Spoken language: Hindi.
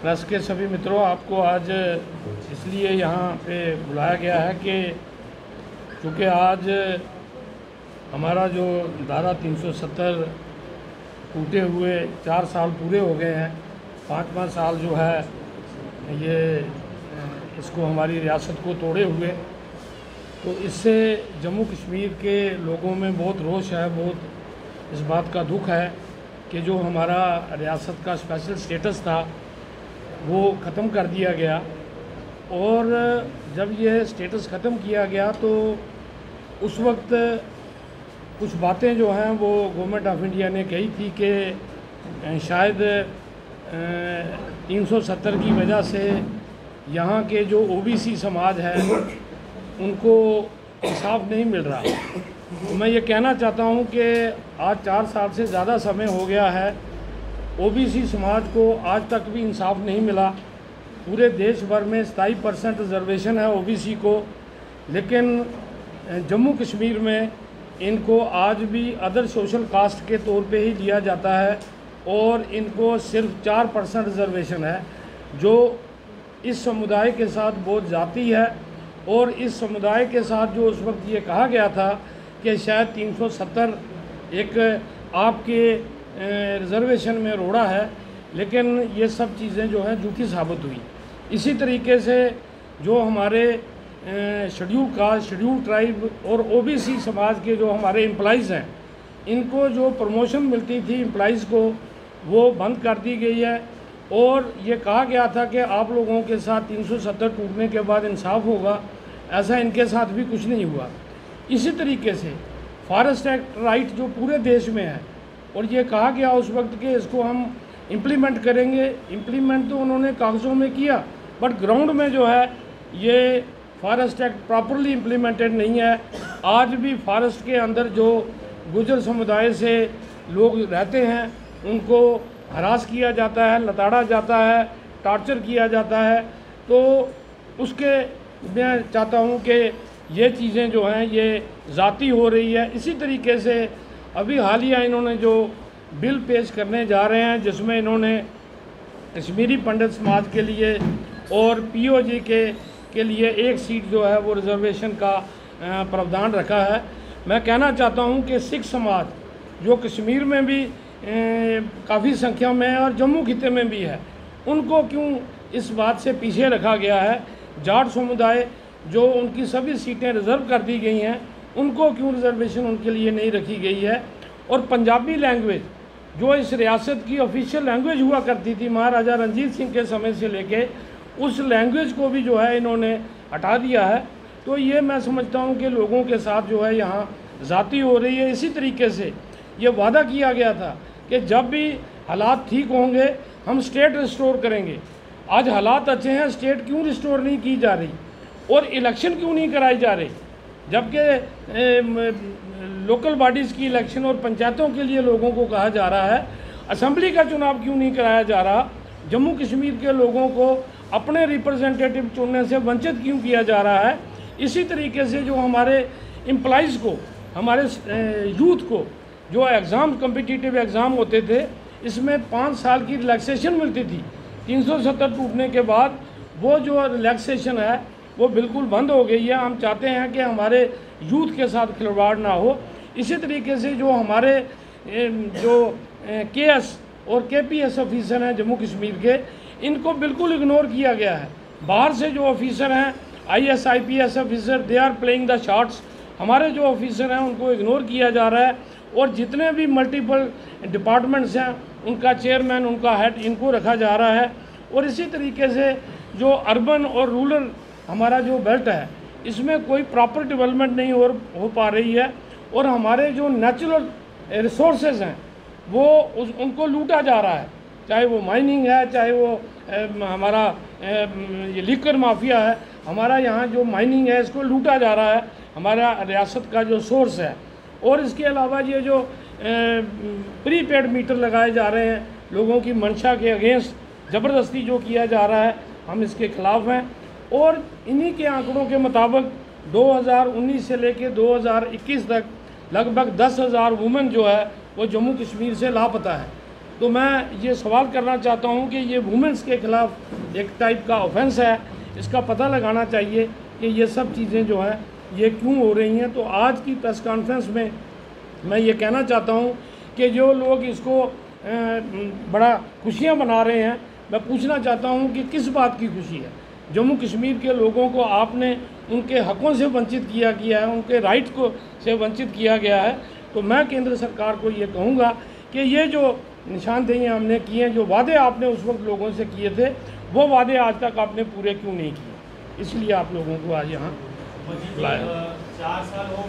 प्रेस के सभी मित्रों, आपको आज इसलिए यहाँ पे बुलाया गया है कि चूँकि आज हमारा जो धारा 370 टूटे हुए चार साल पूरे हो गए हैं, पाँचवा साल जो है, ये, इसको हमारी रियासत को तोड़े हुए। तो इससे जम्मू कश्मीर के लोगों में बहुत रोष है, बहुत इस बात का दुख है कि जो हमारा रियासत का स्पेशल स्टेटस था वो ख़त्म कर दिया गया। और जब ये स्टेटस ख़त्म किया गया तो उस वक्त कुछ बातें जो हैं, वो गवर्नमेंट ऑफ़ इंडिया ने कही थी कि शायद तीन सौ सत्तर की वजह से यहाँ के जो ओबीसी समाज है, उनको इंसाफ नहीं मिल रहा। तो मैं ये कहना चाहता हूँ कि आज चार साल से ज़्यादा समय हो गया है ओबीसी समाज को आज तक भी इंसाफ नहीं मिला। पूरे देश भर में सताई परसेंट रिजर्वेशन है ओबीसी को। लेकिन जम्मू कश्मीर में इनको आज भी अदर सोशल कास्ट के तौर पे ही लिया जाता है और इनको सिर्फ़ चार परसेंट रिजर्वेशन है, जो इस समुदाय के साथ बहुत जाती है। और इस समुदाय के साथ जो उस वक्त ये कहा गया था कि शायद 370 एक आपके रिजर्वेशन में रोड़ा है, लेकिन ये सब चीज़ें जो हैं, झूठी साबित हुई। इसी तरीके से जो हमारे शेड्यूल कास्ट शेड्यूल ट्राइब और ओबीसी समाज के जो हमारे एम्प्लॉज़ हैं, इनको जो प्रमोशन मिलती थी एम्प्लॉज़ को, वो बंद कर दी गई है। और ये कहा गया था कि आप लोगों के साथ 370 टूटने के बाद इंसाफ होगा, ऐसा इनके साथ भी कुछ नहीं हुआ। इसी तरीके से फॉरेस्ट एक्ट राइट जो पूरे देश में है और ये कहा गया उस वक्त कि इसको हम इम्प्लीमेंट करेंगे। इम्प्लीमेंट तो उन्होंने कागज़ों में किया बट ग्राउंड में जो है, ये फॉरेस्ट एक्ट प्रॉपरली इम्प्लीमेंटेड नहीं है। आज भी फॉरेस्ट के अंदर जो गुजर समुदाय से लोग रहते हैं, उनको हरास किया जाता है, लताड़ा जाता है टॉर्चर किया जाता है। तो उसके मैं चाहता हूँ कि ये चीज़ें जो हैं, ये ज़ाती हो रही है। इसी तरीके से अभी हालिया इन्होंने जो बिल पेश करने जा रहे हैं, जिसमें इन्होंने कश्मीरी पंडित समाज के लिए और पीओजी के के लिए एक सीट जो है, वो रिजर्वेशन का प्रावधान रखा है। मैं कहना चाहता हूँ कि सिख समाज, जो कश्मीर में भी काफ़ी संख्या में है और जम्मू खिते में भी है, उनको क्यों इस बात से पीछे रखा गया है? जाट समुदाय, जो उनकी सभी सीटें रिज़र्व कर दी गई हैं उनको क्यों रिजर्वेशन उनके लिए नहीं रखी गई है? और पंजाबी लैंग्वेज जो इस रियासत की ऑफिशियल लैंग्वेज हुआ करती थी, महाराजा रंजीत सिंह के समय से लेके, उस लैंग्वेज को भी जो है इन्होंने हटा दिया है। तो ये मैं समझता हूँ कि लोगों के साथ जो है यहाँ ज़ाती हो रही है। इसी तरीके से ये वादा किया गया था कि जब भी हालात ठीक होंगे, हम स्टेट रिस्टोर करेंगे। आज हालात अच्छे हैं स्टेट क्यों रिस्टोर नहीं की जा रही? और इलेक्शन क्यों नहीं कराई जा रही? जबकि लोकल बॉडीज़ की इलेक्शन और पंचायतों के लिए लोगों को कहा जा रहा है असम्बली का चुनाव क्यों नहीं कराया जा रहा? जम्मू कश्मीर के लोगों को अपने रिप्रेजेंटेटिव चुनने से वंचित क्यों किया जा रहा है? इसी तरीके से जो हमारे एम्प्लॉज़ को, हमारे यूथ को जो एग्ज़ाम कम्पिटिटिव एग्ज़ाम होते थे, इसमें पाँच साल की रिलैक्सेशन मिलती थी। तीन सौ सत्तर टूटने के बाद वो जो रिलैक्सेशन है वो बिल्कुल बंद हो गई है। हम चाहते हैं कि हमारे यूथ के साथ खिलवाड़ ना हो। इसी तरीके से जो हमारे जो के एस और के पी एस ऑफिसर हैं जम्मू कश्मीर के, इनको बिल्कुल इग्नोर किया गया है। बाहर से जो ऑफिसर हैं I S I P S officer they are playing the shots हमारे जो ऑफिसर हैं, उनको इग्नोर किया जा रहा है। और जितने भी मल्टीपल डिपार्टमेंट्स हैं, उनका चेयरमैन उनका हेड इनको रखा जा रहा है। और इसी तरीके से जो अर्बन और रूरल हमारा जो बेल्ट है इसमें कोई प्रॉपर डेवलपमेंट नहीं हो हो पा रही है और हमारे जो नेचुरल रिसोर्सेज हैं वो उस उनको लूटा जा रहा है। चाहे वो माइनिंग है चाहे वो ए, हमारा ए, ये लीकर माफिया है हमारा यहाँ जो माइनिंग है इसको लूटा जा रहा है हमारा रियासत का जो सोर्स है। और इसके अलावा ये जो प्री पेड मीटर लगाए जा रहे हैं लोगों की मंशा के अगेंस्ट ज़बरदस्ती जो किया जा रहा है हम इसके ख़िलाफ़ हैं। और इन्हीं के आंकड़ों के मुताबिक 2019 से लेकर 2021 तक लगभग दस हज़ार वुमेन जो है, वो जम्मू कश्मीर से लापता है। तो मैं ये सवाल करना चाहता हूँ कि ये वुमेंस के ख़िलाफ़ एक टाइप का ऑफेंस है। इसका पता लगाना चाहिए कि ये सब चीज़ें जो हैं, ये क्यों हो रही हैं। तो आज की प्रेस कॉन्फ्रेंस में मैं ये कहना चाहता हूँ कि जो लोग इसको बड़ा खुशियाँ मना रहे हैं, मैं पूछना चाहता हूँ कि किस बात की खुशी है? जम्मू कश्मीर के लोगों को आपने उनके हकों से वंचित किया गया है, उनके राइट को से वंचित किया गया है। तो मैं केंद्र सरकार को ये कहूँगा कि ये जो निशानदेहियाँ हमने की हैं, जो वादे आपने उस वक्त लोगों से किए थे, वो वादे आज तक आपने पूरे क्यों नहीं किए? इसलिए आप लोगों को आज यहाँ लाया चार साल हो